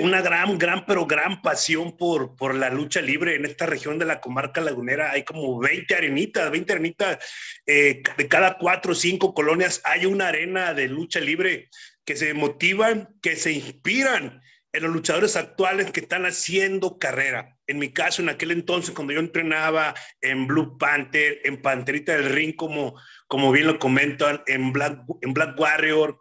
Una gran, gran, pero gran pasión por, por la lucha libre en esta región de la comarca lagunera. Hay como 20 arenitas, 20 arenitas. Eh, de cada cuatro o cinco colonias hay una arena de lucha libre que se motivan, que se inspiran en los luchadores actuales que están haciendo carrera. En mi caso, en aquel entonces, cuando yo entrenaba en Blue Panther, en Panterita del Ring, como, como bien lo comentan, en Black, en Black Warrior.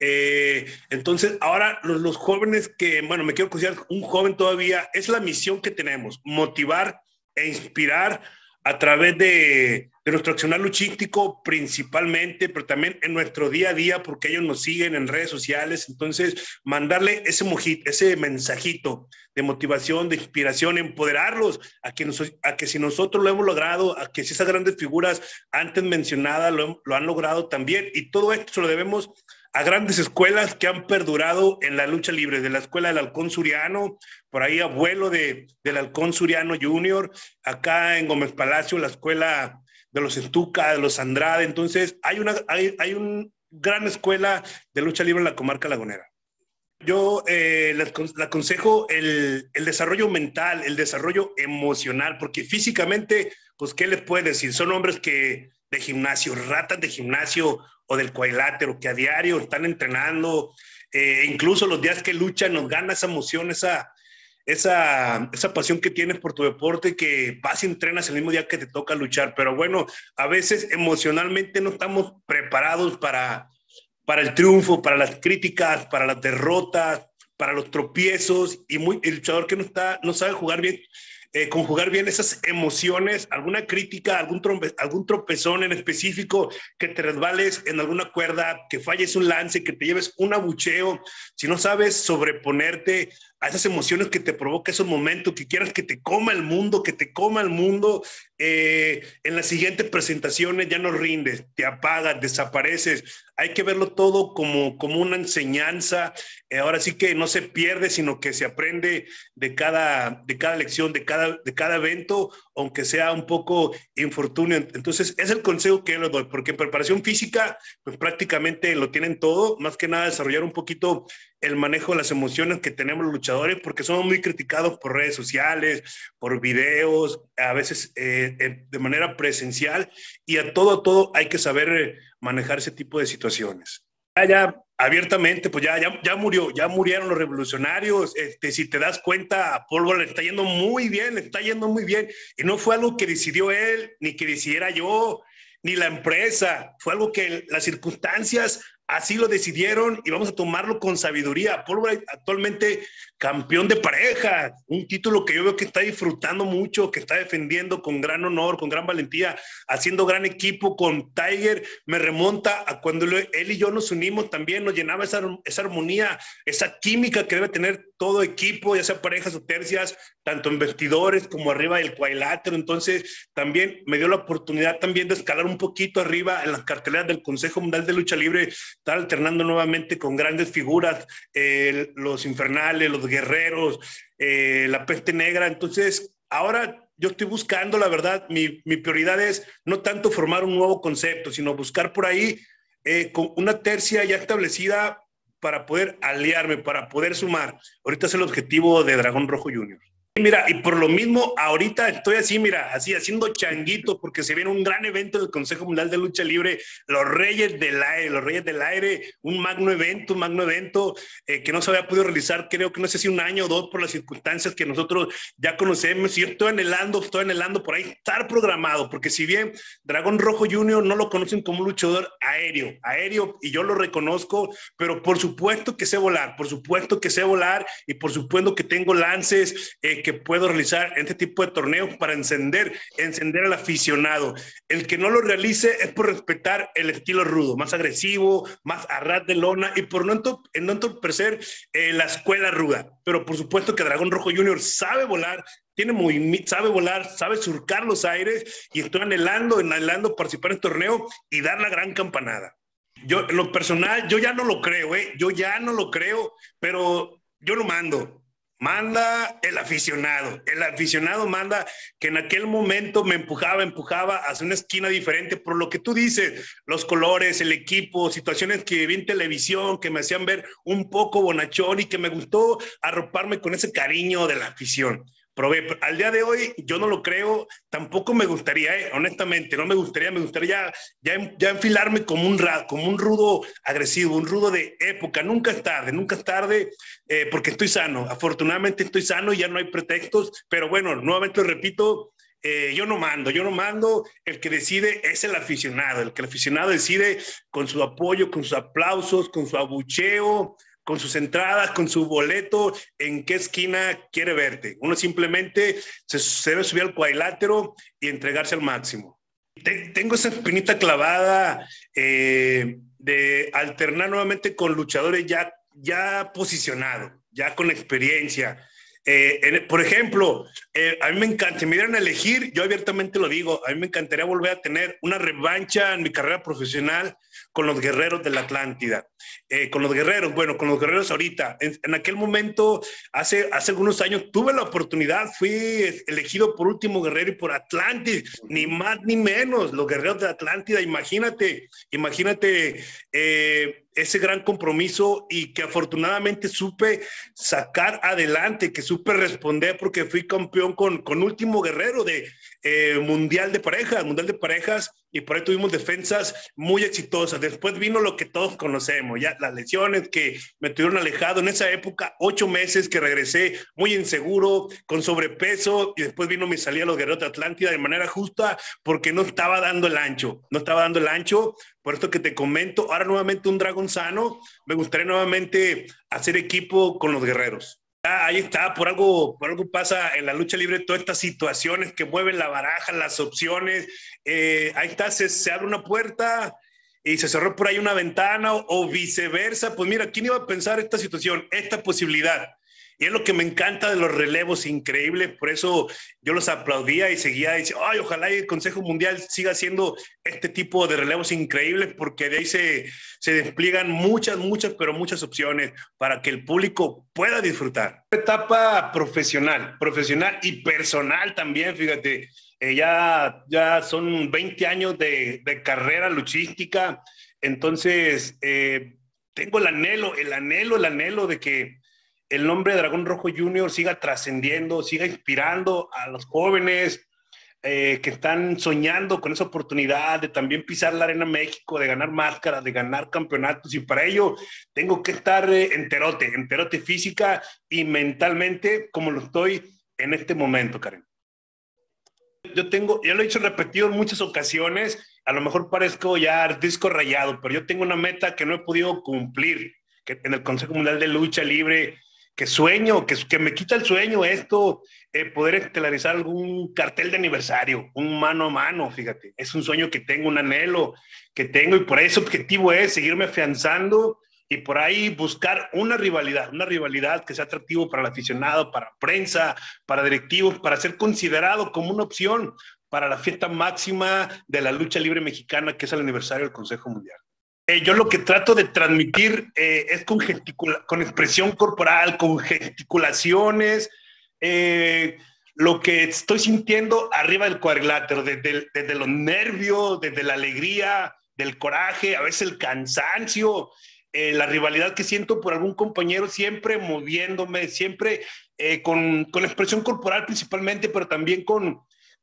Eh, entonces, ahora los, los, jóvenes que, bueno, me quiero considerar un joven todavía, es la misión que tenemos, motivar e inspirar a través de, de, nuestro accionar luchístico principalmente, pero también en nuestro día a día, porque ellos nos siguen en redes sociales. Entonces, mandarle ese, mojito, ese mensajito de motivación, de inspiración, empoderarlos a que, nos, a que si nosotros lo hemos logrado, a que si esas grandes figuras antes mencionadas lo, lo han logrado también. Y todo esto se lo debemos a grandes escuelas que han perdurado en la lucha libre, de la escuela del Halcón Suriano, por ahí abuelo de, del Halcón Suriano Junior, acá en Gómez Palacio, la escuela de los Estuca, de los Andrade. Entonces, hay una hay, hay un gran escuela de lucha libre en la comarca lagunera. Yo eh, le, aconsejo el, el, desarrollo mental, el desarrollo emocional, porque físicamente, pues, ¿qué les puede decir? Son hombres que de gimnasio, ratas de gimnasio o del cuadrilátero, que a diario están entrenando, eh, incluso los días que luchan nos gana esa emoción, esa, esa, esa pasión que tienes por tu deporte, que vas y entrenas el mismo día que te toca luchar. Pero bueno, a veces emocionalmente no estamos preparados para, para el triunfo, para las críticas, para las derrotas, para los tropiezos, y muy, el luchador que no, está, no sabe jugar bien eh, conjugar bien esas emociones, alguna crítica, algún, algún tropezón en específico, que te resbales en alguna cuerda, que falles un lance, que te lleves un abucheo, si no sabes sobreponerte a esas emociones que te provoca esos momentos, que quieras que te coma el mundo, que te coma el mundo, eh, en las siguientes presentaciones ya no rindes, te apagas, desapareces. Hay que verlo todo como, como una enseñanza. Eh, ahora sí que no se pierde, sino que se aprende de cada, de cada lección, de cada, de cada evento, aunque sea un poco infortunio. Entonces, es el consejo que yo les doy, porque en preparación física, pues prácticamente lo tienen todo, más que nada desarrollar un poquito el manejo de las emociones que tenemos los luchadores, porque somos muy criticados por redes sociales, por videos, a veces eh, de manera presencial, y a todo, a todo hay que saber eh, manejar ese tipo de situaciones. Ya, ya abiertamente, pues ya, ya, ya, murió, ya murieron los revolucionarios. Este, si te das cuenta, a Polvo le está yendo muy bien, le está yendo muy bien. Y no fue algo que decidió él, ni que decidiera yo, ni la empresa. Fue algo que las circunstancias así lo decidieron y vamos a tomarlo con sabiduría. Pólvora actualmente campeón de pareja, un título que yo veo que está disfrutando mucho, que está defendiendo con gran honor, con gran valentía, haciendo gran equipo con Tiger. Me remonta a cuando él y yo nos unimos también, nos llenaba esa, esa armonía, esa química que debe tener todo equipo, ya sea parejas o tercias, tanto en vestidores como arriba del cuadrilátero. Entonces, también me dio la oportunidad también de escalar un poquito arriba en las carteleras del Consejo Mundial de Lucha Libre, estar alternando nuevamente con grandes figuras, eh, los infernales, los guerreros, eh, la peste negra. Entonces, ahora yo estoy buscando, la verdad, mi, mi, prioridad es no tanto formar un nuevo concepto, sino buscar por ahí eh, con una tercia ya establecida para poder aliarme, para poder sumar. Ahorita es el objetivo de Dragón Rojo Junior. Mira, y por lo mismo, ahorita estoy así, mira, así haciendo changuito, porque se viene un gran evento del Consejo Mundial de Lucha Libre, los Reyes del Aire, los Reyes del Aire, un magno evento, un magno evento eh, que no se había podido realizar, creo que no sé si un año o dos por las circunstancias que nosotros ya conocemos. Y yo estoy anhelando, estoy anhelando por ahí estar programado, porque si bien Dragón Rojo Junior no lo conocen como luchador aéreo, aéreo, y yo lo reconozco, pero por supuesto que sé volar, por supuesto que sé volar, y por supuesto que tengo lances. Eh, que puedo realizar este tipo de torneos para encender, encender al aficionado. El que no lo realice es por respetar el estilo rudo, más agresivo, más a ras de lona y por no, no entorpecer eh, la escuela ruda. Pero por supuesto que Dragón Rojo Junior sabe volar, tiene movimiento, sabe volar, sabe surcar los aires y estoy anhelando, anhelando participar en el torneo y dar la gran campanada. Yo, en lo personal, yo ya no lo creo, ¿eh? Yo ya no lo creo, pero yo lo mando manda el aficionado. El aficionado manda que en aquel momento me empujaba, empujaba hacia una esquina diferente por lo que tú dices, los colores, el equipo, situaciones que vi en televisión que me hacían ver un poco bonachón y que me gustó arroparme con ese cariño de la afición probé. Al día de hoy yo no lo creo, tampoco me gustaría, eh, honestamente, no me gustaría, me gustaría ya, ya enfilarme como un, rudo agresivo, un rudo de época. Nunca es tarde, nunca es tarde eh, porque estoy sano. Afortunadamente estoy sano y ya no hay pretextos, pero bueno, nuevamente repito. Eh, yo no mando, yo no mando, el que decide es el aficionado, el que el aficionado decide con su apoyo, con sus aplausos, con su abucheo, con sus entradas, con su boleto, en qué esquina quiere verte. Uno simplemente se, debe subir al cuadrilátero y entregarse al máximo. tengo esa espinita clavada eh, de alternar nuevamente con luchadores ya, ya posicionados, ya con experiencia. Eh, por ejemplo, eh, a mí me encanta, si me dieran a elegir, yo abiertamente lo digo, a mí me encantaría volver a tener una revancha en mi carrera profesional con los guerreros de la Atlántida. Eh, con los guerreros, bueno, con los guerreros ahorita. En, aquel momento, hace, hace algunos años, tuve la oportunidad, fui elegido por último guerrero y por Atlantis, ni más ni menos, los guerreros de Atlántida. Imagínate, imagínate eh, ese gran compromiso y que afortunadamente supe sacar adelante, que supe responder porque fui campeón con, con último guerrero de eh, Mundial de Parejas, Mundial de Parejas, y por ahí tuvimos defensas muy exitosas. Después vino lo que todos conocemos, ya las lesiones que me tuvieron alejado en esa época, ocho meses que regresé muy inseguro, con sobrepeso, y después vino mi salida a los Guerreros de Atlántida de manera justa porque no estaba dando el ancho, no estaba dando el ancho, por esto que te comento, ahora nuevamente un dragón sano, me gustaría nuevamente hacer equipo con los guerreros. Ah, ahí está, por algo, por algo pasa en la lucha libre todas estas situaciones que mueven la baraja, las opciones. Eh, ahí está, se, abre una puerta y se cerró por ahí una ventana o, viceversa. Pues mira, ¿quién iba a pensar esta situación, esta posibilidad? Y es lo que me encanta de los relevos increíbles, por eso yo los aplaudía y seguía diciendo, ay, ojalá el Consejo Mundial siga haciendo este tipo de relevos increíbles, porque de ahí se, se despliegan muchas, muchas, pero muchas opciones para que el público pueda disfrutar. Etapa profesional, profesional y personal también, fíjate, eh, ya, ya son 20 años de, de carrera luchística, entonces eh, tengo el anhelo, el anhelo, el anhelo de que el nombre de Dragón Rojo Junior siga trascendiendo, siga inspirando a los jóvenes eh, que están soñando con esa oportunidad de también pisar la Arena México, de ganar máscaras, de ganar campeonatos. Y para ello tengo que estar eh, enterote, enterote física y mentalmente como lo estoy en este momento, Karen. Yo tengo, ya lo he dicho repetido en muchas ocasiones, a lo mejor parezco ya disco rayado, pero yo tengo una meta que no he podido cumplir, que en el Consejo Mundial de Lucha Libre que sueño, que, que me quita el sueño esto, eh, poder estelarizar algún cartel de aniversario, un mano a mano, fíjate, es un sueño que tengo, un anhelo que tengo y por ese objetivo es seguirme afianzando y por ahí buscar una rivalidad, una rivalidad que sea atractivo para el aficionado, para prensa, para directivos, para ser considerado como una opción para la fiesta máxima de la lucha libre mexicana, que es el aniversario del Consejo Mundial. Eh, yo lo que trato de transmitir eh, es con, con expresión corporal, con gesticulaciones, eh, lo que estoy sintiendo arriba del cuadrilátero, desde, desde, los nervios, desde la alegría, del coraje, a veces el cansancio, la rivalidad que siento por algún compañero, siempre moviéndome, siempre con, con expresión corporal principalmente, pero también con,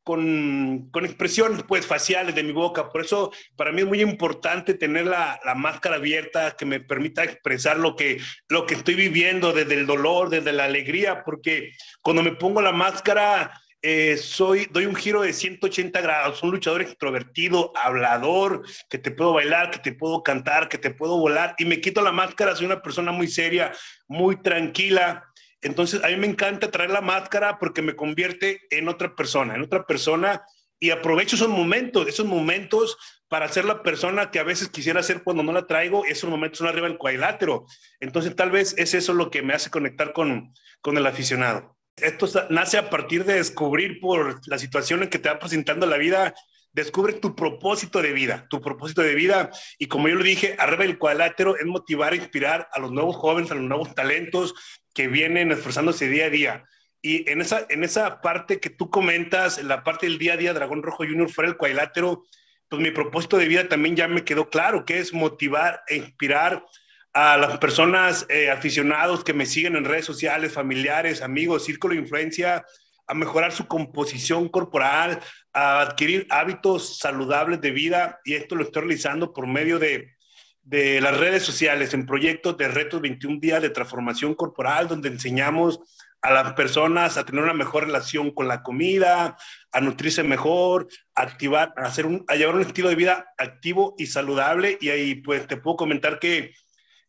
con, con, expresiones pues faciales de mi boca. Por eso para mí es muy importante tener la, la, máscara abierta que me permita expresar lo que, lo que estoy viviendo desde el dolor, desde la alegría, porque cuando me pongo la máscara eh, soy, doy un giro de 180 grados, un luchador extrovertido, hablador, que te puedo bailar, que te puedo cantar, que te puedo volar, y me quito la máscara, soy una persona muy seria, muy tranquila, entonces, a mí me encanta traer la máscara porque me convierte en otra persona, en otra persona y aprovecho esos momentos, esos momentos para ser la persona que a veces quisiera ser cuando no la traigo, esos momentos son arriba del cuadrilátero. Entonces, tal vez es eso lo que me hace conectar con, con el aficionado. Esto nace a partir de descubrir por la situación en que te va presentando la vida, descubre tu propósito de vida, tu propósito de vida. Y como yo lo dije, arriba del cuadrilátero es motivar, inspirar a los nuevos jóvenes, a los nuevos talentos, que vienen esforzándose día a día. Y en esa, en esa parte que tú comentas, en la parte del día a día, Dragón Rojo Junior fuera el cuadrilátero, pues mi propósito de vida también ya me quedó claro, que es motivar e inspirar a las personas eh, aficionados que me siguen en redes sociales, familiares, amigos, círculo de influencia, a mejorar su composición corporal, a adquirir hábitos saludables de vida y esto lo estoy realizando por medio de, de las redes sociales en proyectos de retos 21 días de transformación corporal donde enseñamos a las personas a tener una mejor relación con la comida, a nutrirse mejor, a activar, a, hacer a llevar un estilo de vida activo y saludable. Y ahí pues te puedo comentar que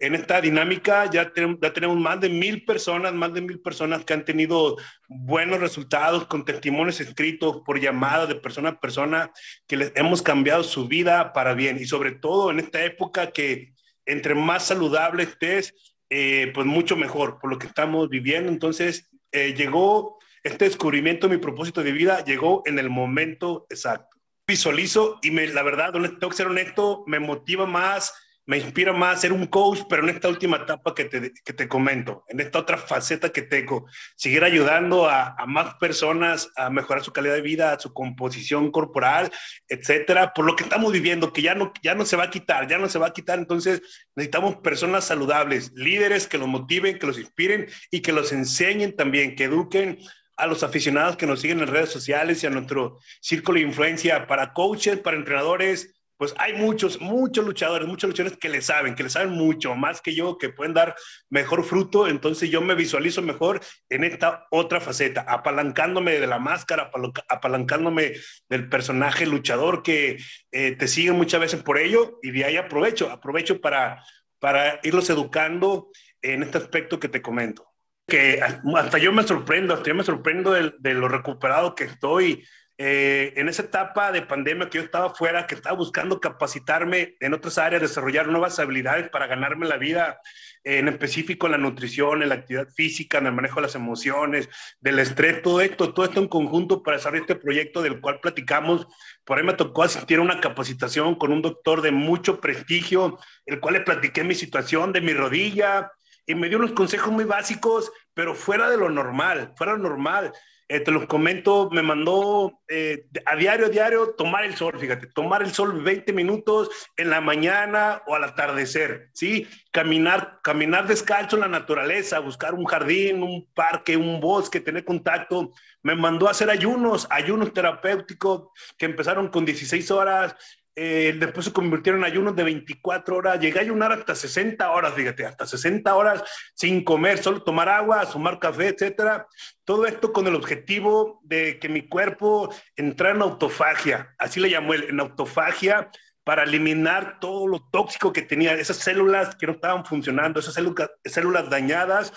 en esta dinámica ya, ya tenemos más de mil personas, más de mil personas que han tenido buenos resultados con testimonios escritos por llamada de persona a persona, que les hemos cambiado su vida para bien. Y sobre todo en esta época que entre más saludable estés, eh, pues mucho mejor por lo que estamos viviendo. Entonces, eh, llegó este descubrimiento, mi propósito de vida, llegó en el momento exacto. Visualizo y me, la verdad, tengo que ser honesto, me motiva más me inspira más ser un coach, pero en esta última etapa que te, que te comento, en esta otra faceta que tengo, seguir ayudando a, a, más personas a mejorar su calidad de vida, su composición corporal, etcétera, por lo que estamos viviendo, que ya no, ya no se va a quitar, ya no se va a quitar, entonces necesitamos personas saludables, líderes que los motiven, que los inspiren y que los enseñen también, que eduquen a los aficionados que nos siguen en redes sociales y a nuestro círculo de influencia para coaches, para entrenadores, pues hay muchos, muchos luchadores, muchos luchadores que le saben, que le saben mucho más que yo, que pueden dar mejor fruto. Entonces yo me visualizo mejor en esta otra faceta, apalancándome de la máscara, apalancándome del personaje luchador que eh, te siguen muchas veces por ello y de ahí aprovecho, aprovecho para, para irlos educando en este aspecto que te comento. Que hasta yo me sorprendo, hasta yo me sorprendo de, de lo recuperado que estoy eh, en esa etapa de pandemia que yo estaba fuera, que estaba buscando capacitarme en otras áreas, desarrollar nuevas habilidades para ganarme la vida, en específico en la nutrición, en la actividad física, en el manejo de las emociones, del estrés, todo esto, todo esto en conjunto para desarrollar este proyecto del cual platicamos. Por ahí me tocó asistir a una capacitación con un doctor de mucho prestigio, el cual le platiqué mi situación de mi rodilla y me dio unos consejos muy básicos, pero fuera de lo normal, fuera de lo normal. Eh, te los comento, me mandó eh, a diario, a diario, tomar el sol, fíjate, tomar el sol 20 minutos en la mañana o al atardecer, ¿sí? Caminar, caminar descalzo en la naturaleza, buscar un jardín, un parque, un bosque, tener contacto. Me mandó a hacer ayunos, ayunos terapéuticos que empezaron con 16 horas, eh, después se convirtieron en ayunos de 24 horas, llegué a ayunar hasta 60 horas, fíjate, hasta 60 horas sin comer, solo tomar agua, tomar café, etcétera. Todo esto con el objetivo de que mi cuerpo entrara en autofagia, así le llamó él, en autofagia, para eliminar todo lo tóxico que tenía, esas células que no estaban funcionando, esas células, dañadas,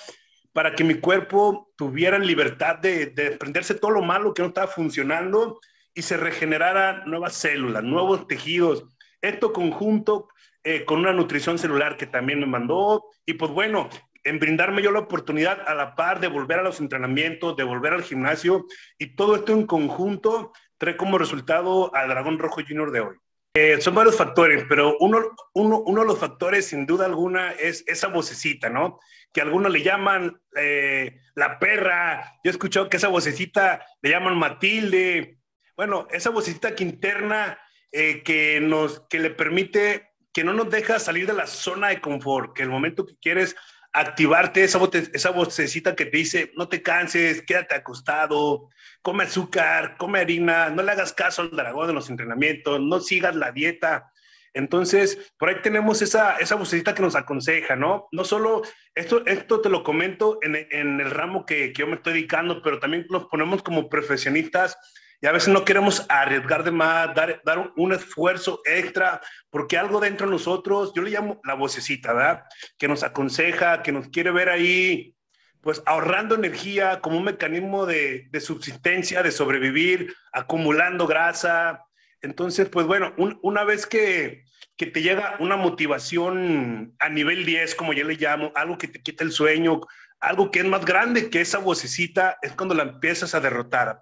para que mi cuerpo tuviera libertad de, de desprenderse todo lo malo que no estaba funcionando y se regeneraran nuevas células, nuevos tejidos. Esto conjunto eh, con una nutrición celular que también me mandó. Y pues bueno, en brindarme yo la oportunidad a la par de volver a los entrenamientos, de volver al gimnasio y todo esto en conjunto trae como resultado al Dragón Rojo Junior de hoy. Eh, son varios factores, pero uno, uno, uno, de los factores sin duda alguna es esa vocecita, ¿no? Que algunos le llaman eh, la perra. Yo he escuchado que esa vocecita le llaman Matilde, bueno, esa vocecita que interna eh, que, nos, que le permite, que no nos deja salir de la zona de confort, que el momento que quieres activarte, esa, esa vocecita que te dice, no te canses, quédate acostado, come azúcar, come harina, no le hagas caso al dragón de los entrenamientos, no sigas la dieta. Entonces, por ahí tenemos esa, esa vocecita que nos aconseja, ¿no? No solo, esto, esto te lo comento en, en el ramo que, que yo me estoy dedicando, pero también nos ponemos como profesionistas y a veces no queremos arriesgar de más, dar, dar un, esfuerzo extra, porque algo dentro de nosotros, yo le llamo la vocecita, ¿verdad? Que nos aconseja, que nos quiere ver ahí, pues ahorrando energía como un mecanismo de, subsistencia, de sobrevivir, acumulando grasa. Entonces, pues bueno, una vez que, que te llega una motivación a nivel 10, como yo le llamo, algo que te quita el sueño, algo que es más grande que esa vocecita, es cuando la empiezas a derrotar.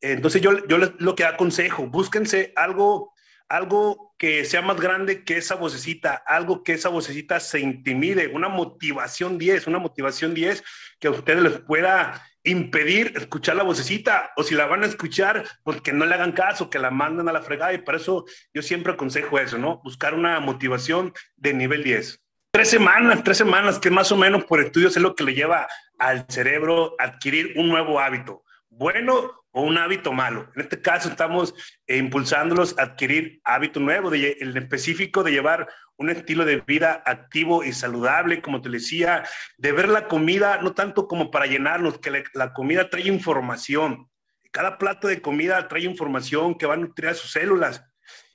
Entonces yo, yo lo que aconsejo, búsquense algo, algo que sea más grande que esa vocecita, algo que esa vocecita se intimide, una motivación 10, una motivación 10 que a ustedes les pueda impedir escuchar la vocecita o si la van a escuchar, pues que no le hagan caso, que la manden a la fregada y por eso yo siempre aconsejo eso, ¿no? Buscar una motivación de nivel 10. Tres semanas, tres semanas, que más o menos por estudios es lo que le lleva al cerebro adquirir un nuevo hábito, bueno o un hábito malo. En este caso estamos eh, impulsándolos a adquirir hábito nuevo, de, el específico de llevar un estilo de vida activo y saludable, como te decía, de ver la comida no tanto como para llenarnos, que la, comida trae información. Cada plato de comida trae información que va a nutrir a sus células.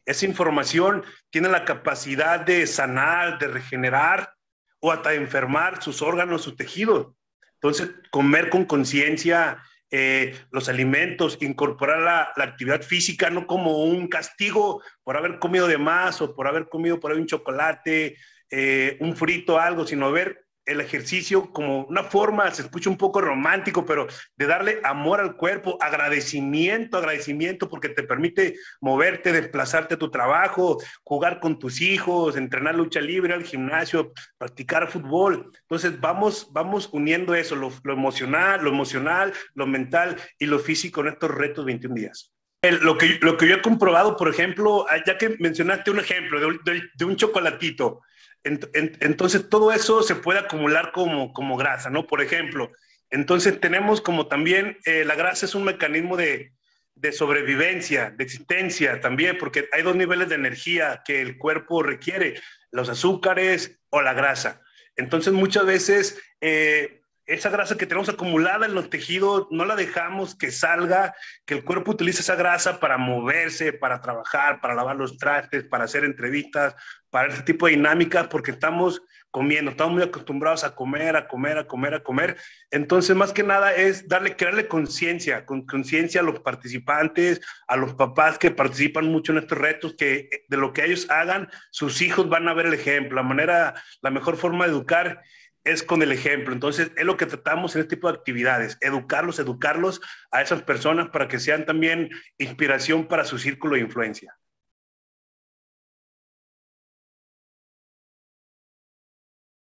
Esa información tiene la capacidad de sanar, de regenerar o hasta enfermar sus órganos, sus tejidos. Entonces, comer con conciencia eh, los alimentos, incorporar la, actividad física no como un castigo por haber comido de más o por haber comido por ahí un chocolate, eh, un frito, algo, sino ver el ejercicio como una forma, se escucha un poco romántico, pero de darle amor al cuerpo, agradecimiento, agradecimiento, porque te permite moverte, desplazarte a tu trabajo, jugar con tus hijos, entrenar lucha libre, al gimnasio, practicar fútbol. Entonces vamos, vamos uniendo eso, lo, emocional, lo emocional, lo mental y lo físico en estos retos 21 días. lo, que, lo que yo he comprobado, por ejemplo, ya que mencionaste un ejemplo de un chocolatito, entonces todo eso se puede acumular como, como grasa, ¿no? Por ejemplo, entonces tenemos como también, eh, la grasa es un mecanismo de, de sobrevivencia, de existencia también, porque hay dos niveles de energía que el cuerpo requiere, los azúcares o la grasa. Entonces muchas veces eh, esa grasa que tenemos acumulada en los tejidos, no la dejamos que salga, que el cuerpo utilice esa grasa para moverse, para trabajar, para lavar los trastes, para hacer entrevistas, para ese tipo de dinámicas, porque estamos comiendo, estamos muy acostumbrados a comer, a comer, a comer, a comer. Entonces, más que nada es darle, crearle conciencia, con conciencia a los participantes, a los papás que participan mucho en estos retos, que de lo que ellos hagan, sus hijos van a ver el ejemplo, la manera, la mejor forma de educar es con el ejemplo. Entonces, es lo que tratamos en este tipo de actividades, educarlos, educarlos a esas personas para que sean también inspiración para su círculo de influencia.